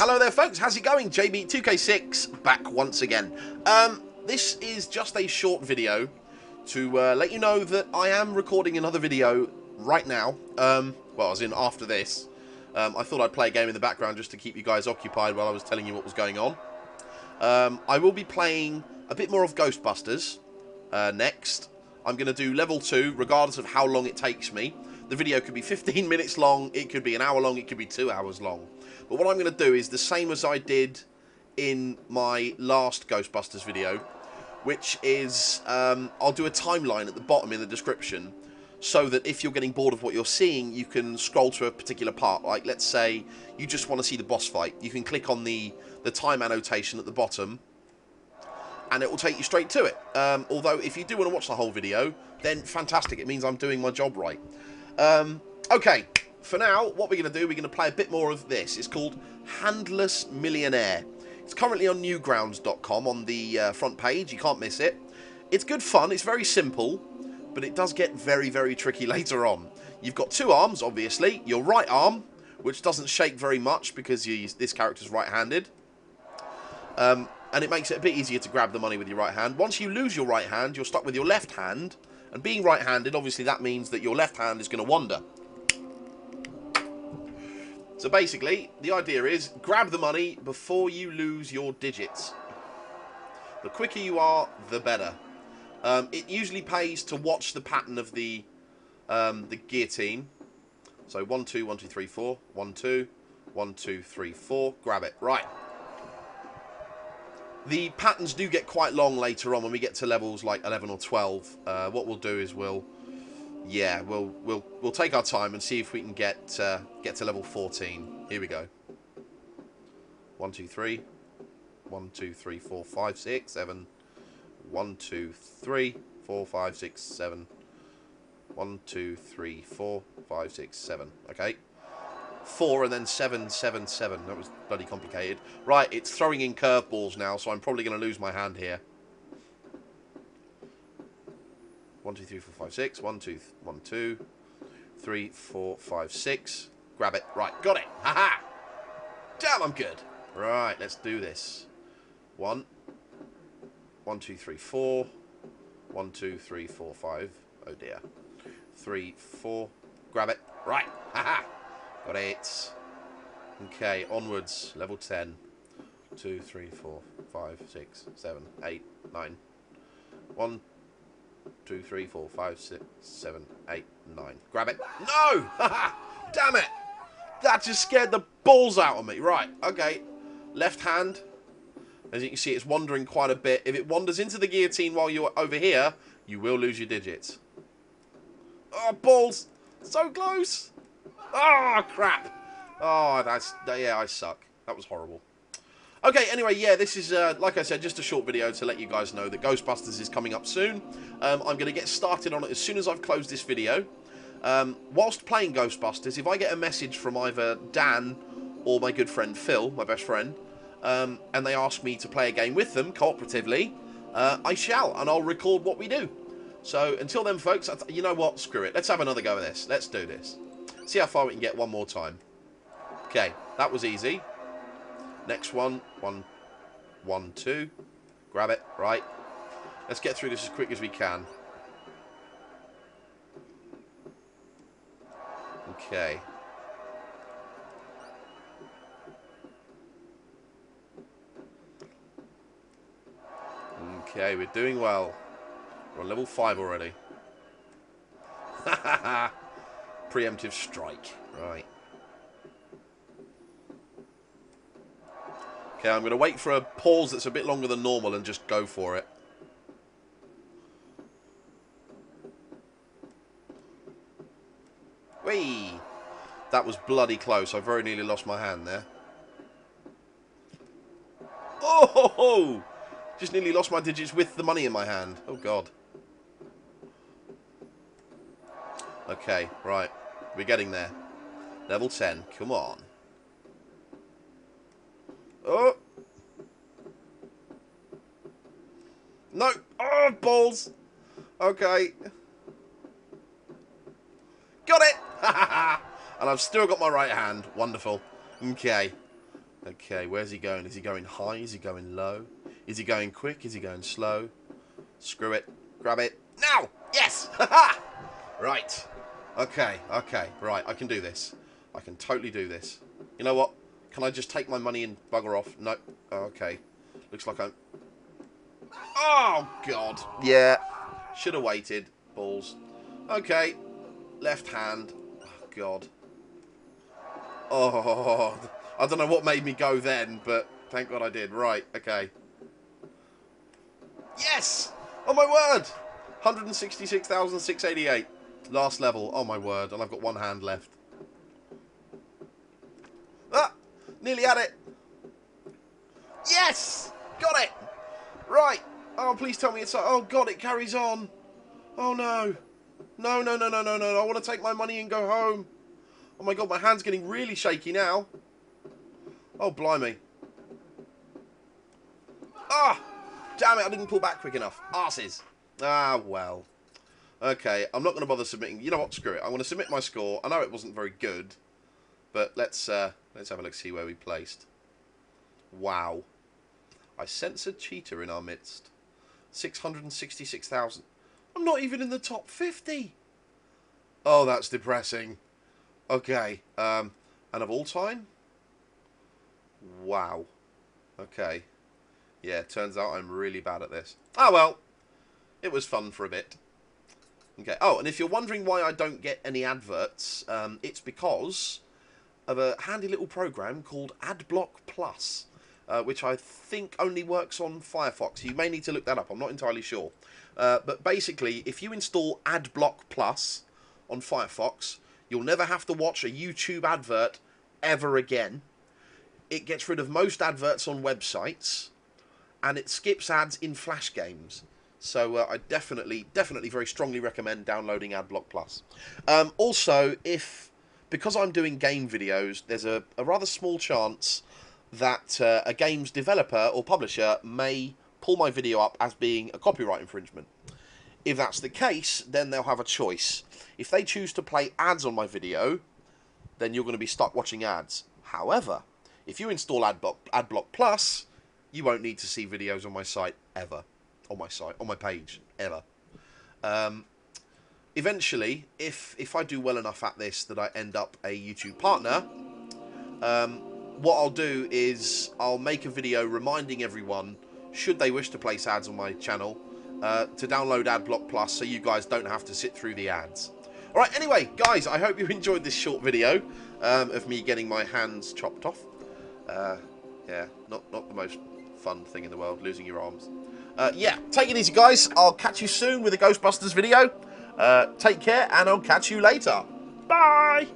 Hello there, folks. How's it going? JB2K6 back once again. Um, this is just a short video to uh, let you know that I am recording another video right now. Um, well, as in after this. Um, I thought I'd play a game in the background just to keep you guys occupied while I was telling you what was going on. Um, I will be playing a bit more of Ghostbusters uh, next. I'm going to do level 2, regardless of how long it takes me. The video could be 15 minutes long, it could be an hour long, it could be two hours long. But what I'm going to do is the same as I did in my last Ghostbusters video, which is um, I'll do a timeline at the bottom in the description so that if you're getting bored of what you're seeing, you can scroll to a particular part. Like, let's say you just want to see the boss fight. You can click on the, the time annotation at the bottom, and it will take you straight to it. Um, although, if you do want to watch the whole video, then fantastic. It means I'm doing my job right. Um, okay, for now, what we're going to do, we're going to play a bit more of this. It's called Handless Millionaire. It's currently on newgrounds.com on the uh, front page. You can't miss it. It's good fun. It's very simple, but it does get very, very tricky later on. You've got two arms, obviously. Your right arm, which doesn't shake very much because you, this character's right-handed. Um, and it makes it a bit easier to grab the money with your right hand. Once you lose your right hand, you're stuck with your left hand. And being right-handed, obviously that means that your left hand is going to wander. So basically, the idea is grab the money before you lose your digits. The quicker you are, the better. Um, it usually pays to watch the pattern of the um, the guillotine. So one, two, one, two, three, four, one, two, one, two, three, four. Grab it. Right. The patterns do get quite long later on when we get to levels like 11 or 12. Uh, what we'll do is we'll yeah, we'll we'll we'll take our time and see if we can get uh, get to level 14. Here we go. One, two, three. One, two, three, four, five, six, seven. One, two, three, four, five, six, seven. One, two, three, four, five, six, seven. Okay. Four and then seven, seven, seven. That was bloody complicated. Right, it's throwing in curveballs now, so I'm probably going to lose my hand here. One, two, three, four, five, six. One, two, one, two, three, four, five, six. Grab it. Right, got it. Ha ha. Damn, I'm good. Right, let's do this. One. One, two, three, four. One, two, three, four, five. Oh dear. Three, four. Grab it. Right. Ha ha. Got it. Okay, onwards. Level 10. Two, three, four, five, six, seven, eight, nine. One, two, three, four, five, six, seven, eight, nine. Grab it. No! Damn it! That just scared the balls out of me. Right, okay. Left hand. As you can see, it's wandering quite a bit. If it wanders into the guillotine while you're over here, you will lose your digits. Oh, balls! So close! Oh, crap! Oh, that's... Yeah, I suck. That was horrible. Okay, anyway, yeah, this is, uh, like I said, just a short video to let you guys know that Ghostbusters is coming up soon. Um, I'm going to get started on it as soon as I've closed this video. Um, whilst playing Ghostbusters, if I get a message from either Dan or my good friend Phil, my best friend, um, and they ask me to play a game with them, cooperatively, uh, I shall, and I'll record what we do. So, until then, folks, you know what? Screw it. Let's have another go at this. Let's do this. See how far we can get one more time. Okay, that was easy. Next one, one, one, two. Grab it, right. Let's get through this as quick as we can. Okay. Okay, we're doing well. We're on level 5 already. Preemptive strike. Right. Okay, I'm going to wait for a pause that's a bit longer than normal and just go for it. Whee! That was bloody close. I very nearly lost my hand there. Oh! Ho, ho! Just nearly lost my digits with the money in my hand. Oh, God. Okay, right. We're getting there. Level 10. Come on. Oh! No! Oh, balls! Okay. Got it! and I've still got my right hand. Wonderful. Okay. Okay, where's he going? Is he going high? Is he going low? Is he going quick? Is he going slow? Screw it. Grab it. Now! Yes! right. Okay, okay. Right, I can do this. I can totally do this. You know what? Can I just take my money and bugger off? No. Oh, okay. Looks like I'm... Oh, God. Yeah. Should have waited. Balls. Okay. Left hand. Oh, God. Oh, I don't know what made me go then, but thank God I did. Right, okay. Yes! Oh, my word! 166,688. Last level. Oh, my word. And I've got one hand left. Ah! Nearly had it. Yes! Got it! Right. Oh, please tell me it's... Oh, God, it carries on. Oh, no. No, no, no, no, no, no. I want to take my money and go home. Oh, my God, my hand's getting really shaky now. Oh, blimey. Ah! Damn it, I didn't pull back quick enough. Arses. Ah, well. Okay, I'm not going to bother submitting. You know what? Screw it. I'm going to submit my score. I know it wasn't very good, but let's uh, let's have a look see where we placed. Wow. I sense a cheater in our midst. 666,000. I'm not even in the top 50. Oh, that's depressing. Okay. Um, and of all time? Wow. Okay. Yeah, turns out I'm really bad at this. Ah, well. It was fun for a bit. Okay. Oh, and if you're wondering why I don't get any adverts, um, it's because of a handy little program called AdBlock Plus, uh, which I think only works on Firefox. You may need to look that up. I'm not entirely sure. Uh, but basically, if you install AdBlock Plus on Firefox, you'll never have to watch a YouTube advert ever again. It gets rid of most adverts on websites, and it skips ads in Flash games. So uh, I definitely, definitely, very strongly recommend downloading AdBlock Plus. Um, also, if because I'm doing game videos, there's a, a rather small chance that uh, a game's developer or publisher may pull my video up as being a copyright infringement. If that's the case, then they'll have a choice. If they choose to play ads on my video, then you're going to be stuck watching ads. However, if you install AdBlock, AdBlock Plus, you won't need to see videos on my site ever on my site, on my page, ever. Um, eventually, if if I do well enough at this that I end up a YouTube partner, um, what I'll do is I'll make a video reminding everyone, should they wish to place ads on my channel, uh, to download AdBlock Plus so you guys don't have to sit through the ads. Alright, anyway, guys, I hope you enjoyed this short video um, of me getting my hands chopped off. Uh, yeah, not, not the most fun thing in the world, losing your arms. Uh, yeah, take it easy, guys. I'll catch you soon with a Ghostbusters video. Uh, take care, and I'll catch you later. Bye!